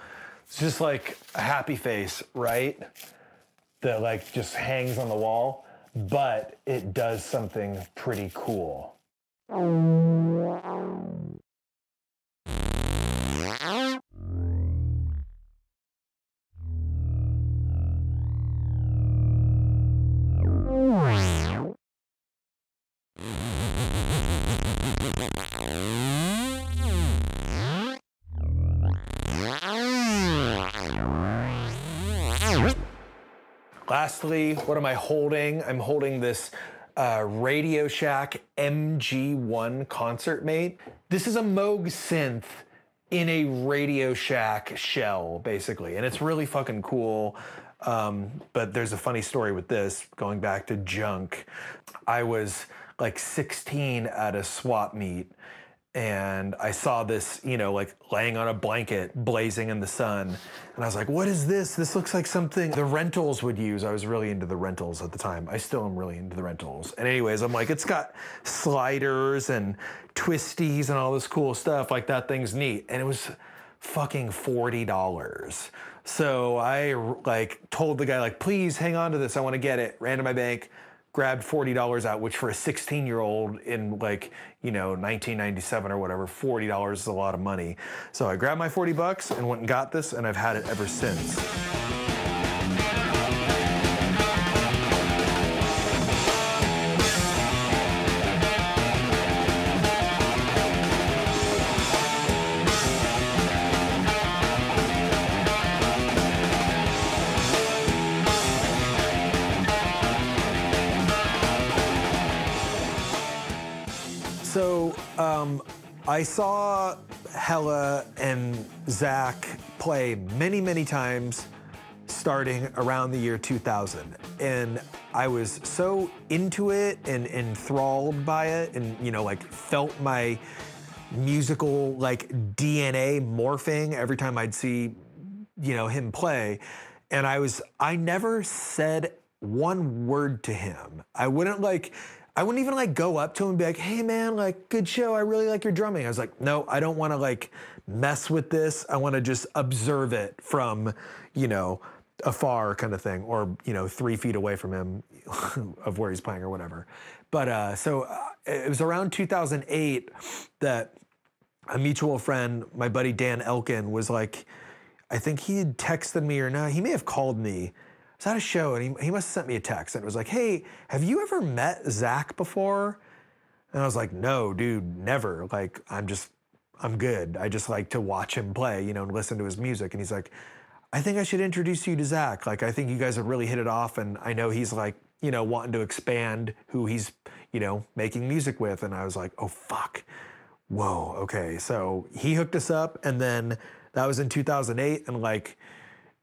It's just like a happy face, right? That like just hangs on the wall, but it does something pretty cool. Lastly, what am I holding? I'm holding this uh, Radio Shack MG1 concert mate. This is a Moog synth in a Radio Shack shell, basically, and it's really fucking cool. Um, but there's a funny story with this, going back to junk. I was like 16 at a swap meet and I saw this, you know, like laying on a blanket, blazing in the sun. And I was like, what is this? This looks like something the rentals would use. I was really into the rentals at the time. I still am really into the rentals. And, anyways, I'm like, it's got sliders and twisties and all this cool stuff. Like, that thing's neat. And it was fucking $40. So I like told the guy, like, please hang on to this. I want to get it. Ran to my bank grabbed $40 out, which for a 16 year old in like, you know, 1997 or whatever, $40 is a lot of money. So I grabbed my 40 bucks and went and got this, and I've had it ever since. I saw Hella and Zach play many, many times starting around the year 2000. And I was so into it and enthralled by it and, you know, like felt my musical like DNA morphing every time I'd see, you know, him play. And I was, I never said one word to him. I wouldn't like, I wouldn't even like go up to him and be like, hey man, like, good show. I really like your drumming. I was like, no, I don't want to like mess with this. I want to just observe it from, you know, afar kind of thing, or, you know, three feet away from him <laughs> of where he's playing or whatever. But uh, so uh, it was around 2008 that a mutual friend, my buddy Dan Elkin, was like, I think he had texted me or no, he may have called me. Was at a show and he, he must have sent me a text and it was like, hey, have you ever met Zach before? And I was like, no, dude, never. Like, I'm just, I'm good. I just like to watch him play, you know, and listen to his music. And he's like, I think I should introduce you to Zach. Like, I think you guys have really hit it off. And I know he's like, you know, wanting to expand who he's, you know, making music with. And I was like, oh, fuck. Whoa, okay. So he hooked us up. And then that was in 2008. And like,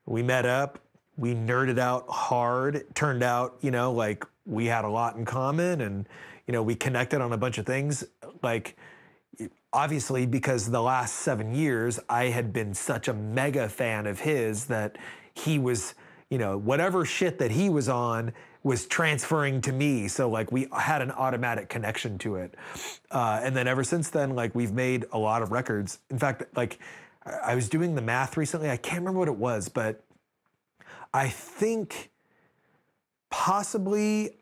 we met up, we nerded out hard. It turned out, you know, like we had a lot in common and, you know, we connected on a bunch of things. Like, obviously, because the last seven years, I had been such a mega fan of his that he was, you know, whatever shit that he was on was transferring to me. So, like, we had an automatic connection to it. Uh, and then ever since then, like, we've made a lot of records. In fact, like, I I was doing the math recently. I can't remember what it was, but I think possibly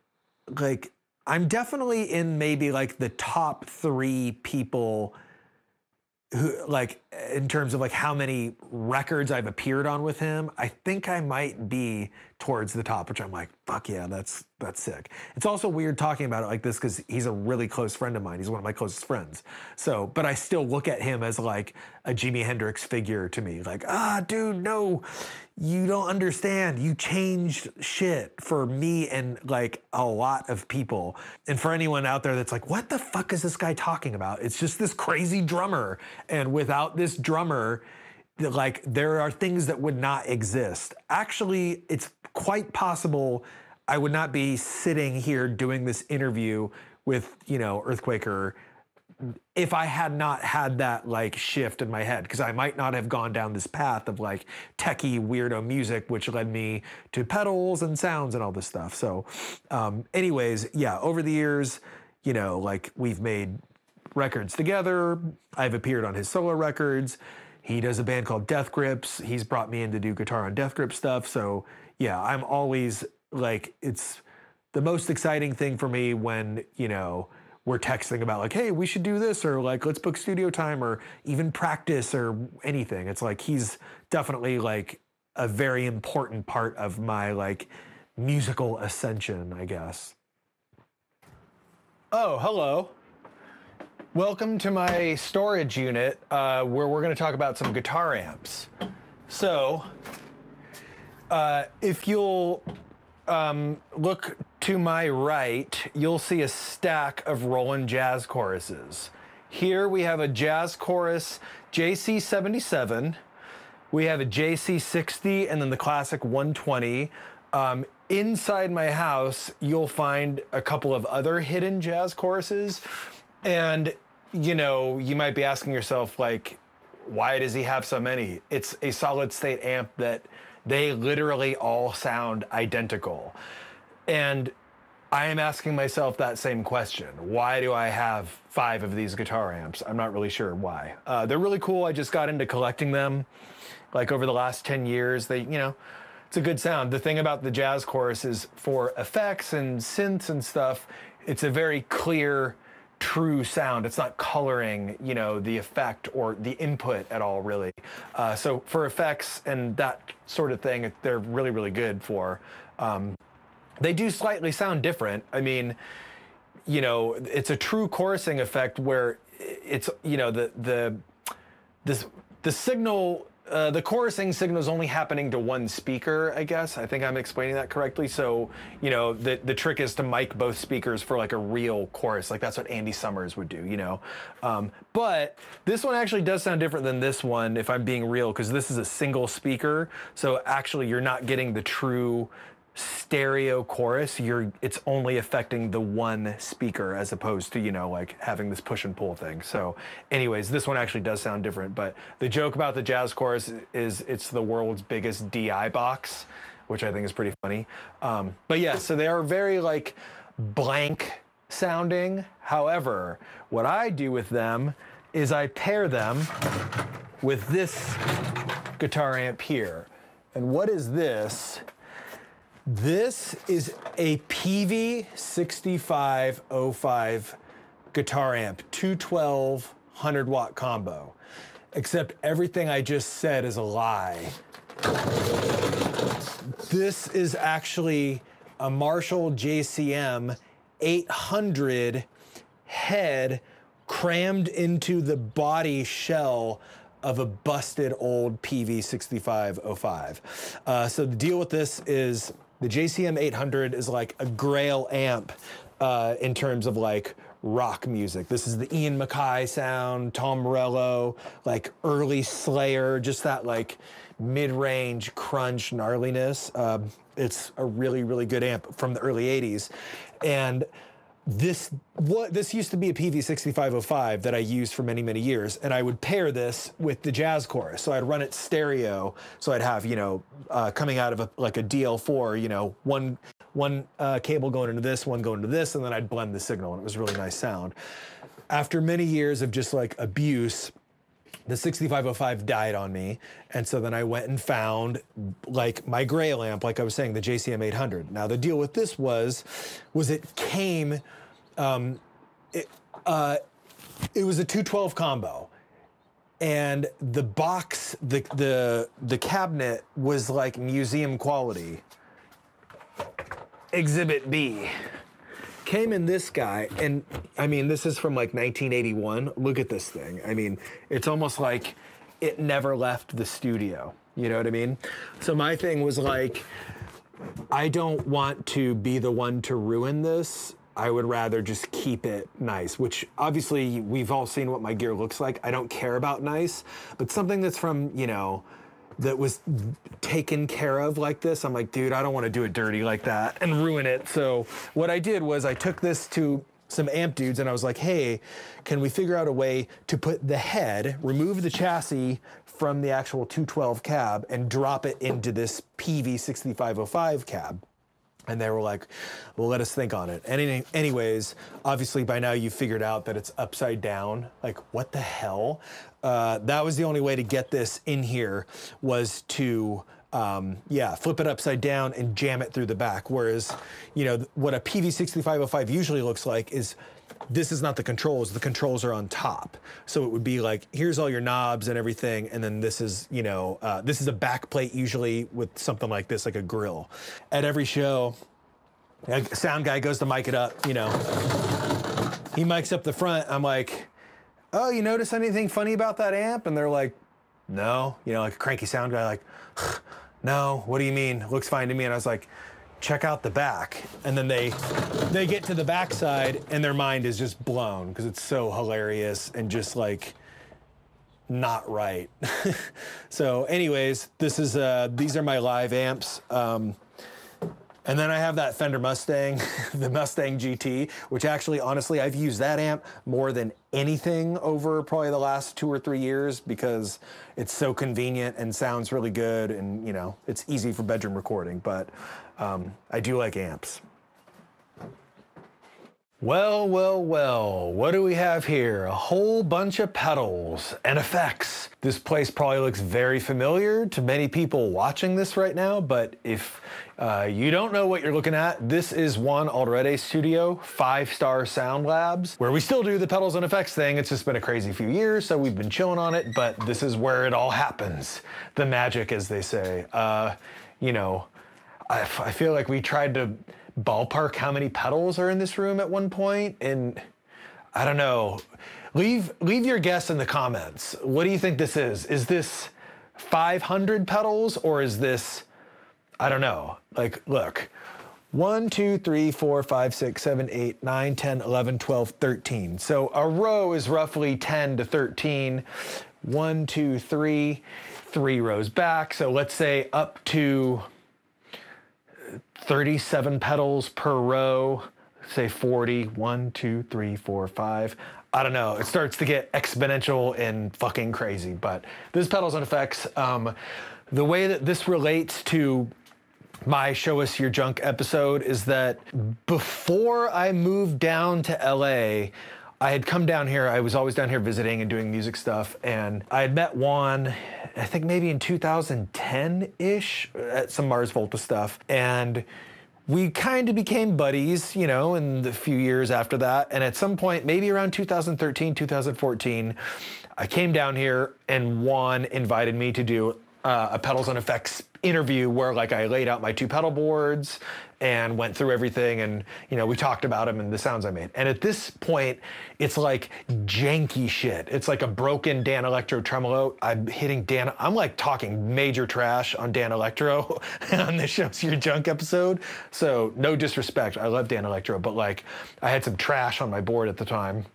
like I'm definitely in maybe like the top three people who like in terms of like how many records I've appeared on with him. I think I might be towards the top, which I'm like, fuck yeah, that's that's sick. It's also weird talking about it like this because he's a really close friend of mine. He's one of my closest friends. So, but I still look at him as like a Jimi Hendrix figure to me. Like, ah, dude, no, you don't understand. You changed shit for me and like a lot of people. And for anyone out there that's like, what the fuck is this guy talking about? It's just this crazy drummer. And without this drummer, like there are things that would not exist. Actually, it's quite possible I would not be sitting here doing this interview with, you know, Earthquaker if I had not had that like shift in my head, because I might not have gone down this path of like techie weirdo music, which led me to pedals and sounds and all this stuff. So, um, anyways, yeah, over the years, you know, like we've made records together. I've appeared on his solo records. He does a band called Death Grips. He's brought me in to do guitar on Death Grip stuff. So, yeah, I'm always like, it's the most exciting thing for me when, you know, we're texting about like, hey, we should do this, or like, let's book studio time, or even practice, or anything. It's like he's definitely like a very important part of my like musical ascension, I guess. Oh, hello. Welcome to my storage unit uh, where we're going to talk about some guitar amps. So, uh, if you'll um, look to my right, you'll see a stack of Roland jazz choruses. Here we have a jazz chorus JC77. We have a JC60 and then the classic 120. Um, inside my house, you'll find a couple of other hidden jazz choruses. And, you know, you might be asking yourself, like, why does he have so many? It's a solid state amp that they literally all sound identical. And I am asking myself that same question. Why do I have five of these guitar amps? I'm not really sure why. Uh, they're really cool. I just got into collecting them like over the last 10 years. They, you know, it's a good sound. The thing about the jazz chorus is for effects and synths and stuff, it's a very clear, true sound. It's not coloring, you know, the effect or the input at all, really. Uh, so for effects and that sort of thing, they're really, really good for. Um, they do slightly sound different. I mean, you know, it's a true chorusing effect where it's, you know, the the this the signal uh, the chorusing signal is only happening to one speaker, I guess. I think I'm explaining that correctly. So, you know, the, the trick is to mic both speakers for like a real chorus. Like that's what Andy Summers would do, you know. Um, but this one actually does sound different than this one, if I'm being real, because this is a single speaker. So actually, you're not getting the true stereo chorus you're it's only affecting the one speaker as opposed to you know like having this push and pull thing. So anyways this one actually does sound different but the joke about the jazz chorus is it's the world's biggest di box which i think is pretty funny. Um, but yeah so they are very like blank sounding. However what i do with them is i pair them with this guitar amp here. And what is this this is a Peavey 6505 guitar amp, 212 100 watt combo. Except everything I just said is a lie. This is actually a Marshall JCM 800 head crammed into the body shell of a busted old Peavey 6505. Uh, so the deal with this is the JCM 800 is like a grail amp uh, in terms of like rock music. This is the Ian MacKaye sound, Tom Morello, like early Slayer, just that like mid-range crunch gnarliness. Um, it's a really, really good amp from the early 80s. And this what this used to be a Peavey 6505 that I used for many many years and I would pair this with the jazz chorus. So I'd run it stereo so I'd have you know uh, coming out of a, like a DL4 you know one one uh, cable going into this one going to this and then I'd blend the signal and it was really nice sound. After many years of just like abuse the 6505 died on me and so then i went and found like my grail amp like i was saying the jcm 800 now the deal with this was was it came um, it, uh, it was a 212 combo and the box the the the cabinet was like museum quality exhibit b came in this guy, and I mean, this is from like 1981. Look at this thing. I mean, it's almost like it never left the studio. You know what I mean? So my thing was like, I don't want to be the one to ruin this. I would rather just keep it nice, which obviously we've all seen what my gear looks like. I don't care about nice, but something that's from, you know, that was taken care of like this. I'm like, dude, I don't want to do it dirty like that and ruin it. So what I did was I took this to some amp dudes and I was like, hey, can we figure out a way to put the head, remove the chassis from the actual 212 cab and drop it into this Peavey 6505 cab? And they were like, well, let us think on it. Any, anyways, obviously by now you've figured out that it's upside down. Like, what the hell? Uh, that was the only way to get this in here was to, um, yeah, flip it upside down and jam it through the back. Whereas, you know, what a Peavey 6505 usually looks like is this is not the controls. The controls are on top. So it would be like, here's all your knobs and everything. And then this is, you know, uh, this is a back plate usually with something like this, like a grill. At every show, a sound guy goes to mic it up, you know. He mics up the front. I'm like, oh, you notice anything funny about that amp? And they're like, no. You know, like a cranky sound guy, like, no, what do you mean? Looks fine to me. And I was like, check out the back. And then they they get to the backside and their mind is just blown because it's so hilarious and just like not right. <laughs> so anyways, this is uh these are my live amps. Um and then I have that Fender Mustang, <laughs> the Mustang GT, which actually, honestly, I've used that amp more than anything over probably the last two or three years because it's so convenient and sounds really good and, you know, it's easy for bedroom recording. But um, I do like amps. Well, well, well, what do we have here? A whole bunch of pedals and effects. This place probably looks very familiar to many people watching this right now, but if uh, you don't know what you're looking at, this is Juan Alderete Studio, Five Star Sound Labs, where we still do the pedals and effects thing. It's just been a crazy few years, so we've been chilling on it, but this is where it all happens. The magic, as they say. Uh, you know, I, I feel like we tried to ballpark how many pedals are in this room at one point, and I don't know. Leave leave your guess in the comments. What do you think this is? Is this 500 pedals or is this, I don't know. Like, look, 1, 2, 3, 4, 5, 6, 7, 8, 9, 10, 11, 12, 13. So a row is roughly 10 to 13. 1, 2, 3, three rows back. So let's say up to 37 pedals per row, say 40, 1, 2, 3, 4, 5. I don't know. It starts to get exponential and fucking crazy. But this pedals and effects, um, the way that this relates to my Show Us Your Junk episode is that before I moved down to LA, I had come down here. I was always down here visiting and doing music stuff. And I had met Juan, I think maybe in 2010 ish, at some Mars Volta stuff. And we kind of became buddies, you know, in the few years after that. And at some point, maybe around 2013, 2014, I came down here and Juan invited me to do uh, a pedals and effects interview where like I laid out my two pedal boards and went through everything and you know we talked about them and the sounds I made. And at this point, it's like janky shit. It's like a broken Danelectro tremolo. I'm hitting Dan. I'm like talking major trash on Danelectro <laughs> on this show's your junk episode. So no disrespect, I love Danelectro, but like I had some trash on my board at the time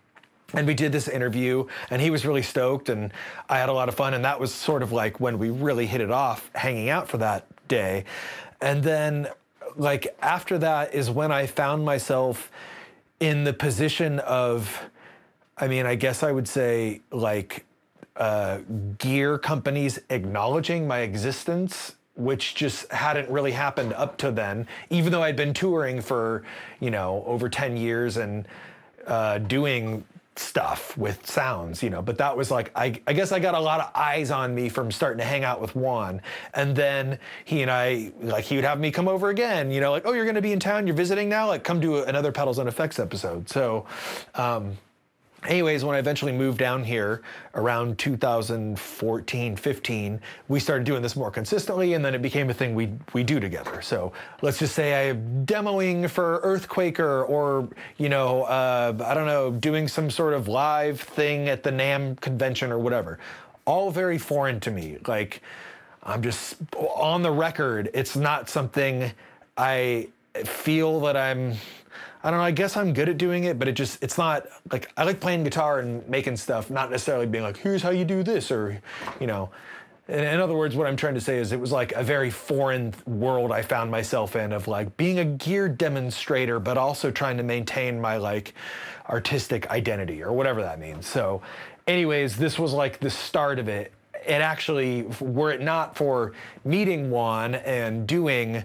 and we did this interview and he was really stoked and i had a lot of fun and that was sort of like when we really hit it off hanging out for that day and then like after that is when i found myself in the position of i mean i guess i would say like uh, gear companies acknowledging my existence which just hadn't really happened up to then even though i'd been touring for you know over 10 years and uh, doing stuff with sounds, you know. But that was like, I, I, guess I got a lot of eyes on me from starting to hang out with Juan. And then he and I, like, he would have me come over again, you know, like, oh, you're going to be in town, you're visiting now? Like, come do another Pedals and Effects episode. So, um, anyways, when I eventually moved down here around 2014, 15, we started doing this more consistently, and then it became a thing we we do together. So let's just say I'm demoing for Earthquaker, or you know, uh, I don't know, doing some sort of live thing at the NAMM convention or whatever. All very foreign to me. Like I'm just on the record. It's not something I feel that I'm I don't know. I guess I'm good at doing it, but it just it's not like I like playing guitar and making stuff, not necessarily being like, here's how you do this, or you know. In, in other words, what I'm trying to say is it was like a very foreign world I found myself in of like being a gear demonstrator, but also trying to maintain my like artistic identity or whatever that means. So, anyways, this was like the start of it. And actually, were it not for meeting Juan and doing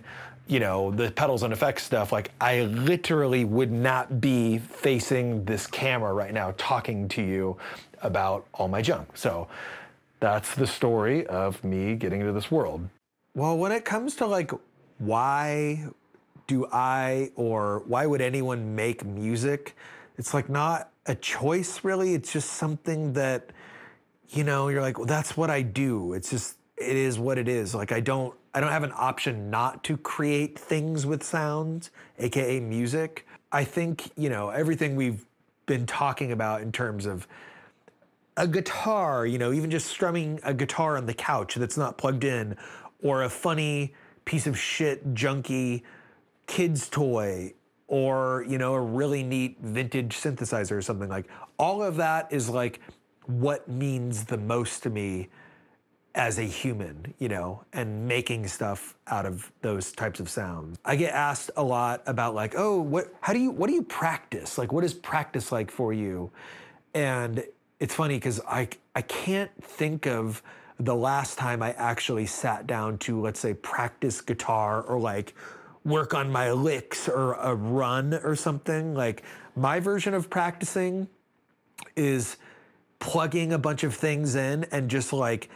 you know, the pedals and effects stuff, like I literally would not be facing this camera right now talking to you about all my junk. So that's the story of me getting into this world. Well, when it comes to like why do I or why would anyone make music? It's like not a choice really. It's just something that, you know, you're like, well, that's what I do. It's just, it is what it is. Like I don't I don't have an option not to create things with sounds, aka music. I think, you know, everything we've been talking about in terms of a guitar, you know, even just strumming a guitar on the couch that's not plugged in, or a funny piece of shit, junky kid's toy, or, you know, a really neat vintage synthesizer or something like all of that is like what means the most to me as a human, you know, and making stuff out of those types of sounds. I get asked a lot about like, oh, what how do you what do you practice? Like what is practice like for you? And it's funny because I I can't think of the last time I actually sat down to let's say practice guitar or like work on my licks or a run or something. Like my version of practicing is plugging a bunch of things in and just like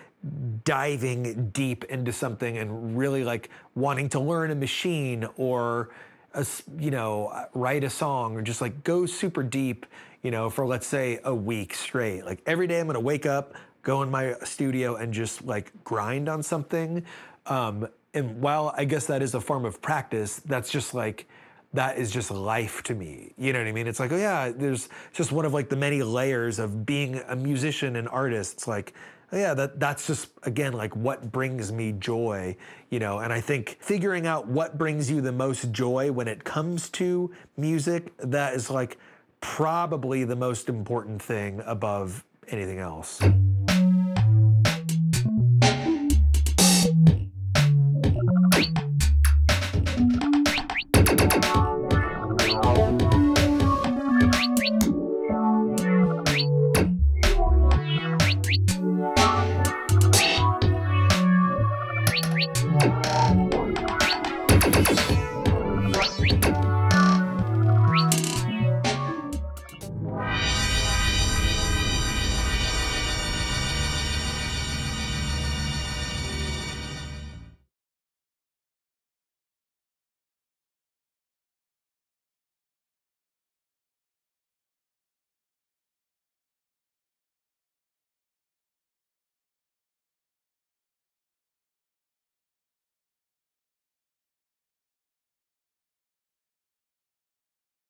diving deep into something and really like wanting to learn a machine or a, you know write a song or just like go super deep you know for let's say a week straight. Like every day i'm going to wake up go in my studio and just like grind on something. Um, and while i guess that is a form of practice that's just like that is just life to me. You know what i mean? It's like oh yeah there's just one of like the many layers of being a musician and artist. It's like yeah, that that's just again like what brings me joy, you know. And I think figuring out what brings you the most joy when it comes to music, that is like probably the most important thing above anything else.